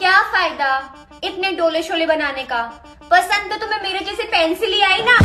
क्या फ़ायदा? इतने डोले शोले बनाने का। पसंद तो तुम्हें मेरे जैसे पेंसिल ही आई ना?